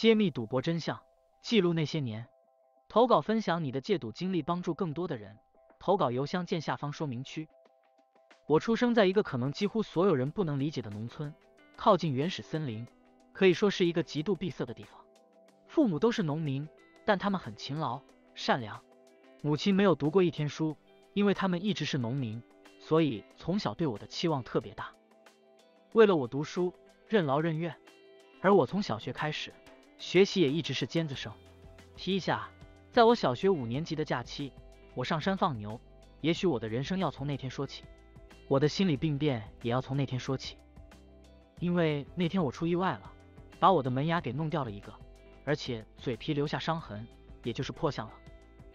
揭秘赌博真相，记录那些年。投稿分享你的戒赌经历，帮助更多的人。投稿邮箱见下方说明区。我出生在一个可能几乎所有人不能理解的农村，靠近原始森林，可以说是一个极度闭塞的地方。父母都是农民，但他们很勤劳善良。母亲没有读过一天书，因为他们一直是农民，所以从小对我的期望特别大。为了我读书，任劳任怨。而我从小学开始学习也一直是尖子生。提一下，在我小学五年级的假期，我上山放牛。也许我的人生要从那天说起，我的心理病变也要从那天说起。因为那天我出意外了，把我的门牙给弄掉了一个，而且嘴皮留下伤痕，也就是破相了。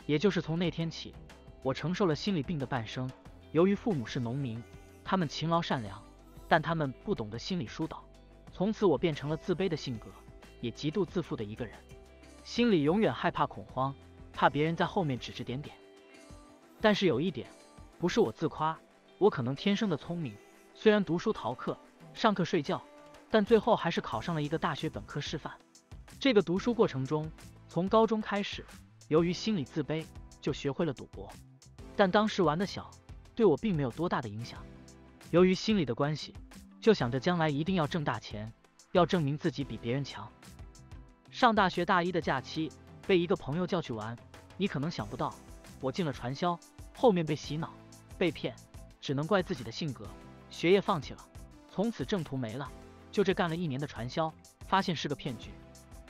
也就是从那天起，我承受了心理病的半生。由于父母是农民，他们勤劳善良，但他们不懂得心理疏导。从此我变成了自卑的性格，也极度自负的一个人，心里永远害怕恐慌，怕别人在后面指指点点。但是有一点，不是我自夸，我可能天生的聪明，虽然读书逃课，上课睡觉，但最后还是考上了一个大学本科师范。这个读书过程中，从高中开始，由于心理自卑，就学会了赌博。但当时玩的小，对我并没有多大的影响。由于心理的关系。就想着将来一定要挣大钱，要证明自己比别人强。上大学大一的假期，被一个朋友叫去玩。你可能想不到，我进了传销，后面被洗脑、被骗，只能怪自己的性格，学业放弃了，从此正途没了。就这干了一年的传销，发现是个骗局。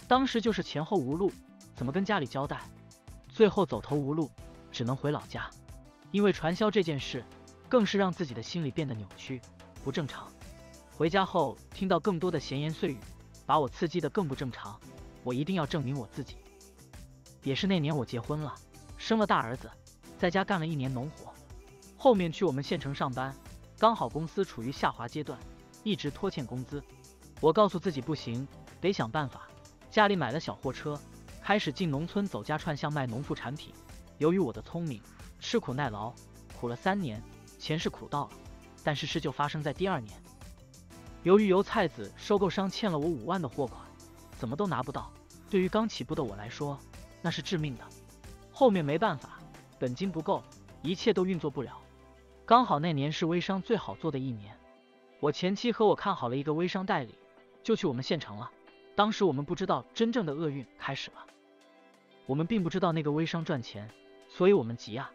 当时就是前后无路，怎么跟家里交代？最后走投无路，只能回老家。因为传销这件事，更是让自己的心理变得扭曲、不正常。回家后听到更多的闲言碎语，把我刺激的更不正常。我一定要证明我自己。也是那年我结婚了，生了大儿子，在家干了一年农活，后面去我们县城上班，刚好公司处于下滑阶段，一直拖欠工资。我告诉自己不行，得想办法。家里买了小货车，开始进农村走家串巷卖农副产品。由于我的聪明，吃苦耐劳，苦了三年，钱是苦到了，但是事就发生在第二年。由于油菜籽收购商欠了我五万的货款，怎么都拿不到。对于刚起步的我来说，那是致命的。后面没办法，本金不够，一切都运作不了。刚好那年是微商最好做的一年，我前妻和我看好了一个微商代理，就去我们县城了。当时我们不知道真正的厄运开始了，我们并不知道那个微商赚钱，所以我们急啊，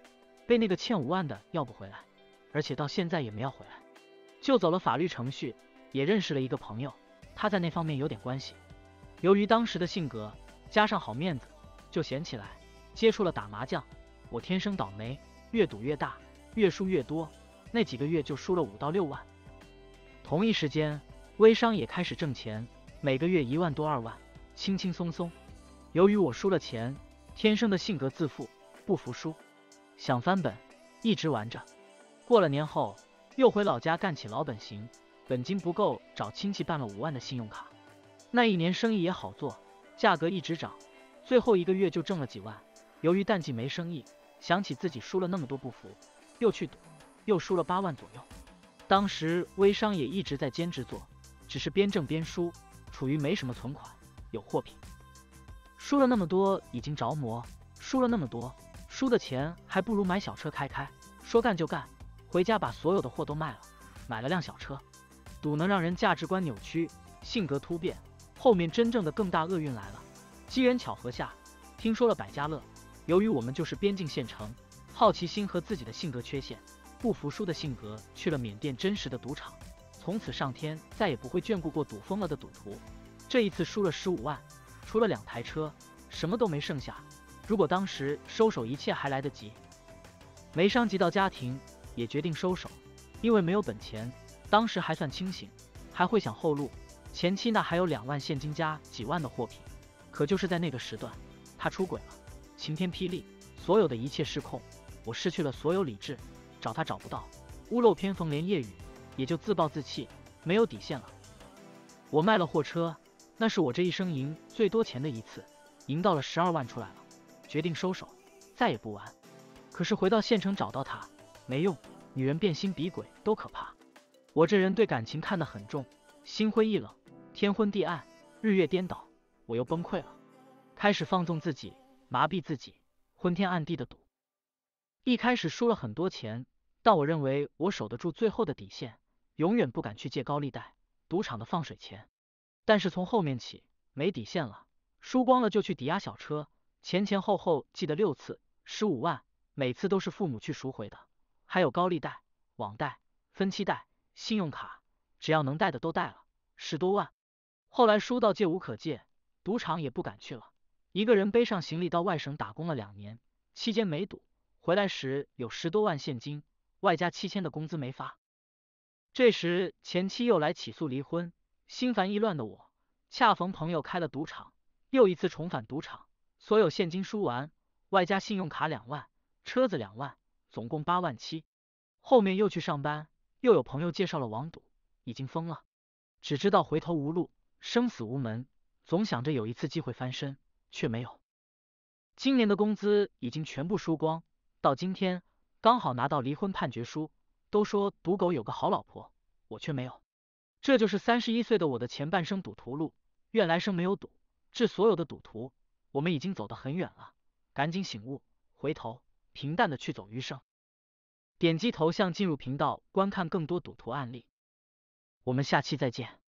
被那个欠五万的要不回来，而且到现在也没要回来，就走了法律程序。也认识了一个朋友，他在那方面有点关系。由于当时的性格加上好面子，就闲起来，接触了打麻将。我天生倒霉，越赌越大，越输越多。那几个月就输了五到六万。同一时间，微商也开始挣钱，每个月一万多二万，轻轻松松。由于我输了钱，天生的性格自负，不服输，想翻本，一直玩着。过了年后，又回老家干起老本行。本金不够，找亲戚办了五万的信用卡。那一年生意也好做，价格一直涨，最后一个月就挣了几万。由于淡季没生意，想起自己输了那么多不服，又去赌，又输了八万左右。当时微商也一直在兼职做，只是边挣边输，处于没什么存款，有货品。输了那么多已经着魔，输了那么多，输的钱还不如买小车开开。说干就干，回家把所有的货都卖了，买了辆小车。赌能让人价值观扭曲，性格突变，后面真正的更大厄运来了。机缘巧合下，听说了百家乐。由于我们就是边境县城，好奇心和自己的性格缺陷，不服输的性格，去了缅甸真实的赌场。从此上天再也不会眷顾过赌疯了的赌徒。这一次输了十五万，除了两台车，什么都没剩下。如果当时收手，一切还来得及。没伤及到家庭，也决定收手，因为没有本钱。当时还算清醒，还会想后路。前期那还有两万现金加几万的货品，可就是在那个时段，他出轨了，晴天霹雳，所有的一切失控，我失去了所有理智，找他找不到，屋漏偏逢连夜雨，也就自暴自弃，没有底线了。我卖了货车，那是我这一生赢最多钱的一次，赢到了十二万出来了，决定收手，再也不玩。可是回到县城找到他，没用，女人变心比鬼都可怕。我这人对感情看得很重，心灰意冷，天昏地暗，日月颠倒。我又崩溃了，开始放纵自己，麻痹自己，昏天暗地的赌。一开始输了很多钱，但我认为我守得住最后的底线，永远不敢去借高利贷、赌场的放水钱。但是从后面起没底线了，输光了就去抵押小车，前前后后记得六次，十五万，每次都是父母去赎回的。还有高利贷、网贷、分期贷、信用卡，只要能贷的都贷了，十多万。后来输到借无可借，赌场也不敢去了，一个人背上行李到外省打工了两年，期间没赌。回来时有十多万现金，外加七千的工资没发。这时前妻又来起诉离婚，心烦意乱的我，恰逢朋友开了赌场，又一次重返赌场，所有现金输完，外加信用卡两万，车子两万，总共八万七。后面又去上班，又有朋友介绍了网赌，已经疯了，只知道回头无路，生死无门，总想着有一次机会翻身，却没有。今年的工资已经全部输光。到今天刚好拿到离婚判决书，都说赌狗有个好老婆，我却没有。这就是三十一岁的我的前半生赌徒路，愿来生没有赌。致所有的赌徒，我们已经走得很远了，赶紧醒悟，回头平淡的去走余生。点击头像进入频道，观看更多赌徒案例。我们下期再见。